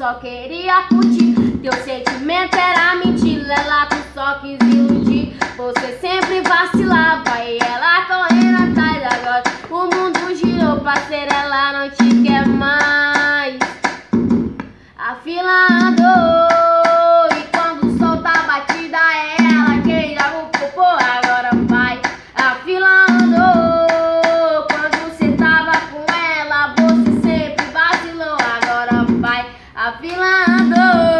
só queria curtir. Teu sentimento era mentira, ela tu só quis iludir. Você sempre vacilava e ela correndo atrás. Agora o mundo girou, parceira, ela não te quer mais. A fila andou ela,